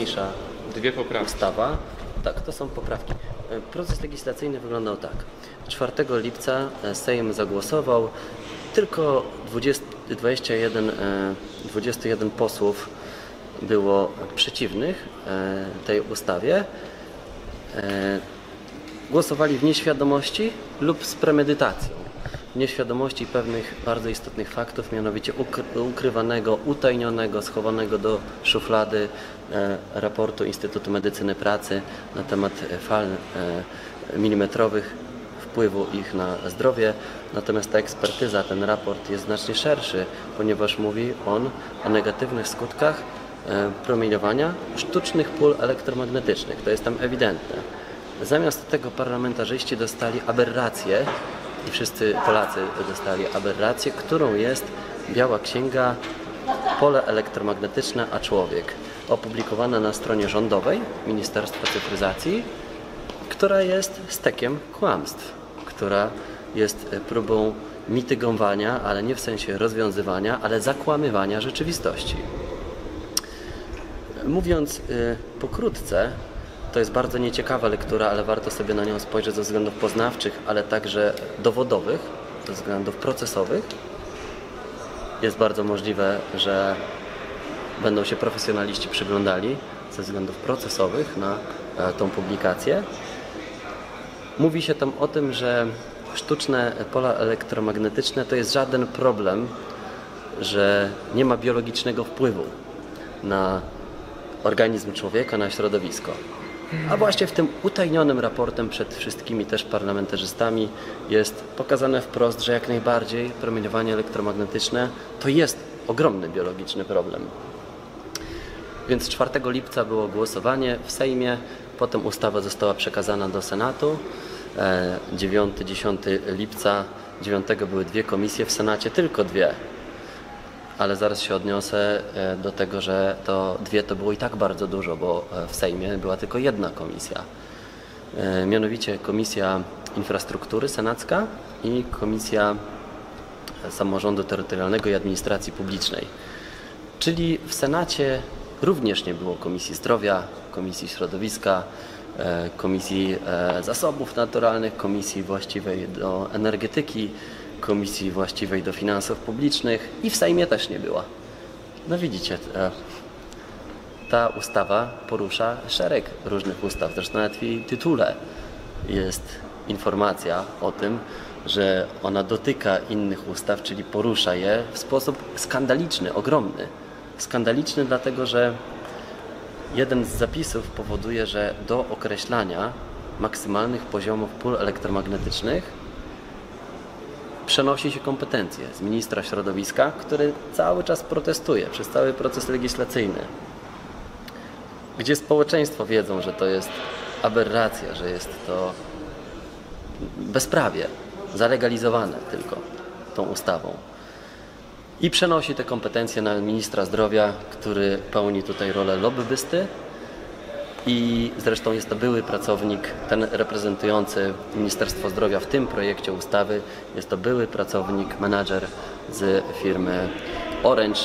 najważniejsza Dwie poprawki. ustawa. Tak, to są poprawki. E, Proces legislacyjny wyglądał tak. 4 lipca e, Sejm zagłosował. Tylko 20, 21, e, 21 posłów było przeciwnych e, tej ustawie. Głosowali w nieświadomości lub z premedytacją. Nieświadomości pewnych bardzo istotnych faktów, mianowicie ukry- ukrywanego, utajnionego, schowanego do szuflady e, raportu Instytutu Medycyny Pracy na temat e, fal e, milimetrowych wpływu ich na zdrowie. Natomiast ta ekspertyza, ten raport jest znacznie szerszy, ponieważ mówi on o negatywnych skutkach promieniowania sztucznych pól elektromagnetycznych. To jest tam ewidentne. Zamiast tego parlamentarzyści dostali aberrację i wszyscy Polacy dostali aberrację, którą jest Biała Księga Pole elektromagnetyczne a człowiek, opublikowana na stronie rządowej Ministerstwa Cyfryzacji, która jest stekiem kłamstw, która jest próbą mitygowania, ale nie w sensie rozwiązywania, ale zakłamywania rzeczywistości. Mówiąc y, pokrótce, to jest bardzo nieciekawa lektura, ale warto sobie na nią spojrzeć ze względów poznawczych, ale także dowodowych, ze względów procesowych. Jest bardzo możliwe, że będą się profesjonaliści przyglądali ze względów procesowych na e, tą publikację. Mówi się tam o tym, że sztuczne pola elektromagnetyczne to jest żaden problem, że nie ma biologicznego wpływu na organizm człowieka, na środowisko. A właśnie w tym utajnionym raportem przed wszystkimi też parlamentarzystami jest pokazane wprost, że jak najbardziej promieniowanie elektromagnetyczne to jest ogromny biologiczny problem. Więc 4 lipca było głosowanie w Sejmie, potem ustawa została przekazana do Senatu. 9-10 lipca, 9 były dwie komisje w Senacie, tylko dwie. Ale zaraz się odniosę e, do tego, że to dwie to było i tak bardzo dużo, bo e, w Sejmie była tylko jedna komisja. E, Mianowicie Komisja Infrastruktury Senacka i Komisja Samorządu Terytorialnego i Administracji Publicznej. Czyli w Senacie również nie było Komisji Zdrowia, Komisji Środowiska, Komisji Zasobów Naturalnych, Komisji właściwej do energetyki, Komisji właściwej do finansów publicznych i w Sejmie też nie była. No widzicie, e, ta ustawa porusza szereg różnych ustaw. Zresztą nawet w jej tytule jest informacja o tym, że ona dotyka innych ustaw, czyli porusza je w sposób skandaliczny, ogromny. Skandaliczny dlatego, że jeden z zapisów powoduje, że do określania maksymalnych poziomów pól elektromagnetycznych przenosi się kompetencje z ministra środowiska, który cały czas protestuje przez cały proces legislacyjny gdzie społeczeństwo wiedzą, że to jest aberracja, że jest to bezprawie, zalegalizowane tylko tą ustawą. I przenosi te kompetencje na ministra zdrowia, który pełni tutaj rolę lobbysty. I zresztą jest to były pracownik, ten reprezentujący Ministerstwo Zdrowia w tym projekcie ustawy, jest to były pracownik, menadżer z firmy Orange,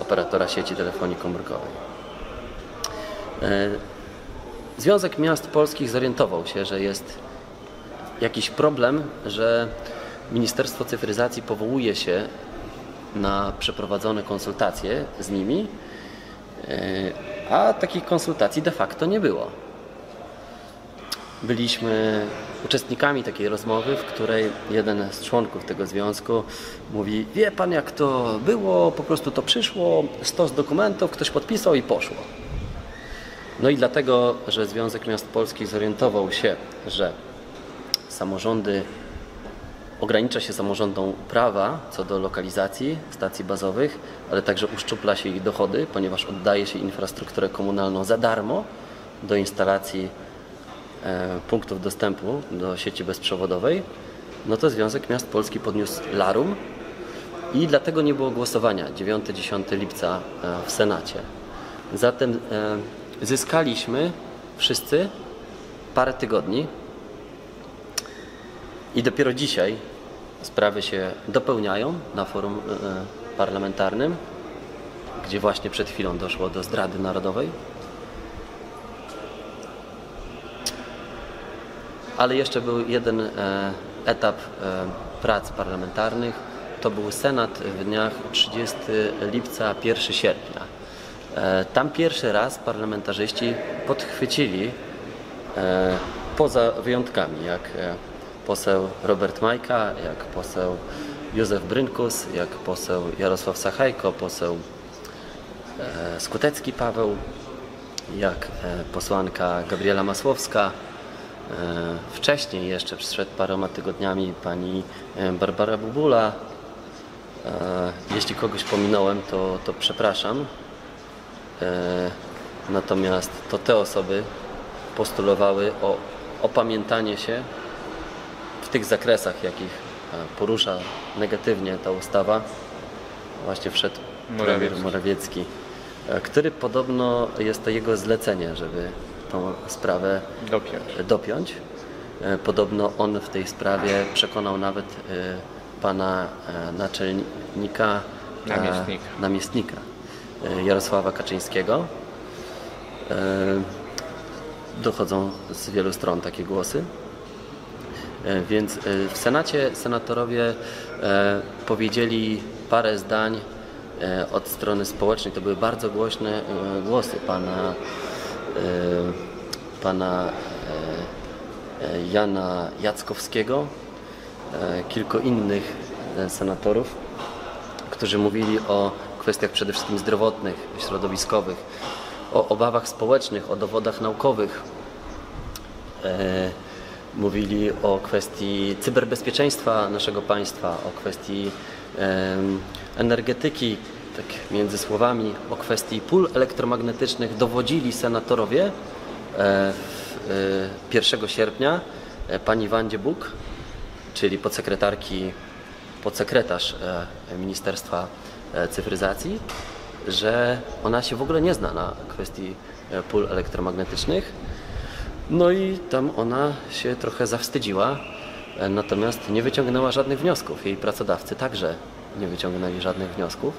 operatora sieci telefonii komórkowej. E, Związek Miast Polskich zorientował się, że jest jakiś problem, że Ministerstwo Cyfryzacji powołuje się na przeprowadzone konsultacje z nimi, e, a takich konsultacji de facto nie było. Byliśmy uczestnikami takiej rozmowy, w której jeden z członków tego związku mówi: Wie pan, jak to było, po prostu to przyszło, stos dokumentów, ktoś podpisał i poszło. No i dlatego, że Związek Miast Polskich zorientował się, że samorządy ogranicza się samorządom prawa co do lokalizacji stacji bazowych, ale także uszczupla się ich dochody, ponieważ oddaje się infrastrukturę komunalną za darmo do instalacji e, punktów dostępu do sieci bezprzewodowej, no to Związek Miast Polskich podniósł larum i dlatego nie było głosowania 9-10 lipca e, w Senacie. Zatem e, zyskaliśmy wszyscy parę tygodni i dopiero dzisiaj sprawy się dopełniają na forum e, parlamentarnym, gdzie właśnie przed chwilą doszło do zdrady narodowej. Ale jeszcze był jeden e, etap e, prac parlamentarnych. To był Senat w dniach 30 lipca, 1 sierpnia. Tam pierwszy raz parlamentarzyści podchwycili poza wyjątkami, jak poseł Robert Majka, jak poseł Józef Brynkus, jak poseł Jarosław Sachajko, poseł e, Skutecki Paweł, jak e, posłanka Gabriela Masłowska. E, Wcześniej jeszcze, przed paroma tygodniami, pani Barbara Bubula. Jeśli kogoś pominąłem, to, to przepraszam. Natomiast to te osoby postulowały o opamiętanie się tych zakresach, jakich e, porusza negatywnie ta ustawa. Właśnie wszedł premier Morawiecki. Morawiecki, e, który podobno jest to jego zlecenie, żeby tą sprawę Dopiąć. dopiąć. E, Podobno on w tej sprawie przekonał nawet pana naczelnika, Namiestnika. namiestnika Jarosława Kaczyńskiego. Dochodzą z wielu stron takie głosy. E, Więc e, w Senacie senatorowie e, powiedzieli parę zdań od strony społecznej. To były bardzo głośne głosy pana, pana Jana Jackowskiego, kilku innych senatorów, którzy mówili o kwestiach przede wszystkim zdrowotnych, środowiskowych, o obawach społecznych, o dowodach naukowych. E, Mówili o kwestii cyberbezpieczeństwa naszego państwa, o kwestii energetyki, tak między słowami, o kwestii pól elektromagnetycznych dowodzili senatorowie e, w, e, 1 sierpnia e, pani Wandzie Buk, czyli podsekretarki, podsekretarz e, Ministerstwa e, Cyfryzacji, że ona się w ogóle nie zna na kwestii e, pól elektromagnetycznych. No i tam ona się trochę zawstydziła, e, natomiast nie wyciągnęła żadnych wniosków. Jej pracodawcy także nie wyciągnęli żadnych wniosków.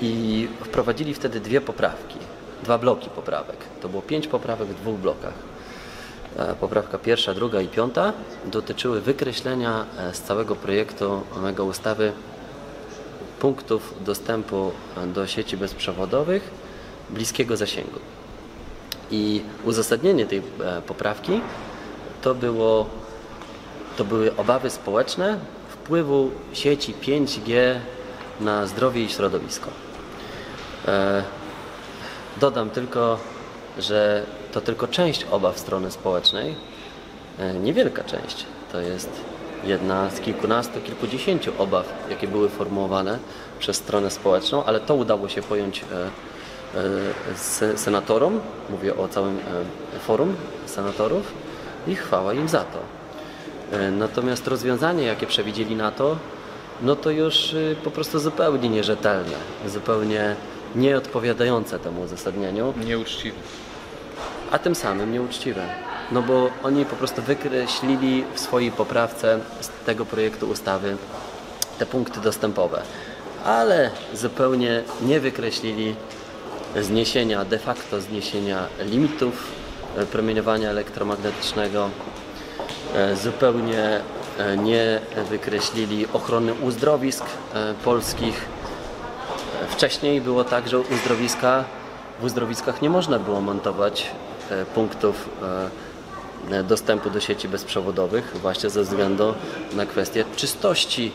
I wprowadzili wtedy dwie poprawki, dwa bloki poprawek. To było pięć poprawek w dwóch blokach. E, Poprawka pierwsza, druga i piąta dotyczyły wykreślenia e, z całego projektu mego ustawy punktów dostępu do sieci bezprzewodowych bliskiego zasięgu. I uzasadnienie tej e, poprawki to, było, to były obawy społeczne wpływu sieci 5G na zdrowie i środowisko. E, Dodam tylko, że to tylko część obaw strony społecznej, e, niewielka część. To jest jedna z kilkunastu, kilkudziesięciu obaw, jakie były formułowane przez stronę społeczną, ale to udało się pojąć senatorom, mówię o całym e, forum senatorów i chwała im za to. E, Natomiast rozwiązanie, jakie przewidzieli na to, no to już po prostu zupełnie nierzetelne, zupełnie nieodpowiadające temu uzasadnieniu, Nieuczciwy. a tym samym nieuczciwe. No bo oni po prostu wykreślili w swojej poprawce z tego projektu ustawy te punkty dostępowe, ale zupełnie nie wykreślili zniesienia, de facto zniesienia limitów e, promieniowania elektromagnetycznego, E, zupełnie e, nie wykreślili ochrony uzdrowisk polskich. Wcześniej było tak, że uzdrowiska, w uzdrowiskach nie można było montować punktów dostępu do sieci bezprzewodowych właśnie ze względu na kwestię czystości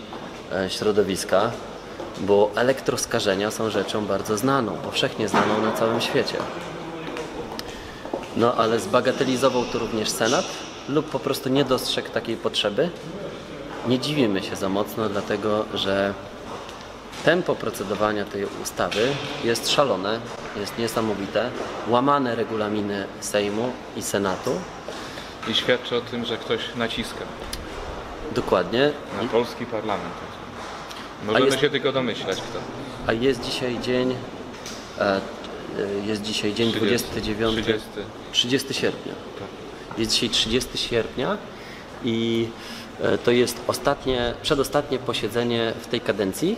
środowiska, bo elektroskażenia są rzeczą bardzo znaną, powszechnie znaną na całym świecie. No ale zbagatelizował to również Senat lub po prostu nie dostrzegł takiej potrzeby. Nie dziwimy się za mocno, dlatego że tempo procedowania tej ustawy jest szalone, jest niesamowite. Łamane regulaminy Sejmu i Senatu. I świadczy o tym, że ktoś naciska Dokładnie. na polski parlament. Możemy jest- się tylko domyślać kto. A jest dzisiaj dzień, e, e, jest dzisiaj dzień 29, 30. 30 sierpnia. Tak. Jest dzisiaj 30 sierpnia i e, to jest ostatnie, przedostatnie posiedzenie w tej kadencji.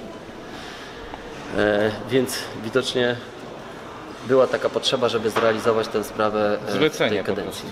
E, Więc widocznie była taka potrzeba, żeby zrealizować tę sprawę e, w Zlecenie tej kadencji.